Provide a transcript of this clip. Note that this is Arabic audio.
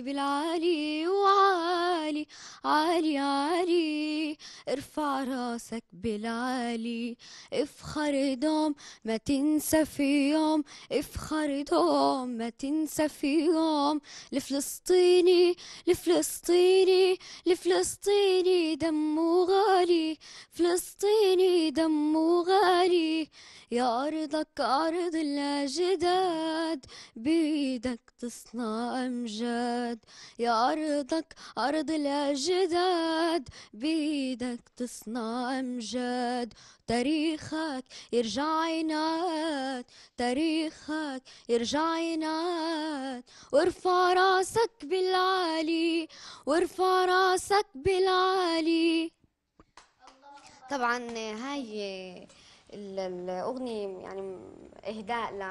بالعالي وعالي عالي عالي. ارفع راسك بالعالي افخر دوم ما تنسى في يوم. افخر دوم ما تنسى في يوم. لفلسطيني لفلسطيني لفلسطيني. دمه غالي فلسطيني دمه غالي. يا أرضك أرض الأجداد بيدك تصنع أمجاد. يا أرضك أرض الأجداد بيدك تصنع أمجاد. تاريخك يرجع يناد تاريخك يرجع يناد وارفع رأسك بالعالي وارفع رأسك بالعالي. طبعا هاي ال- الأغنية يعني إهداء ل